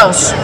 else.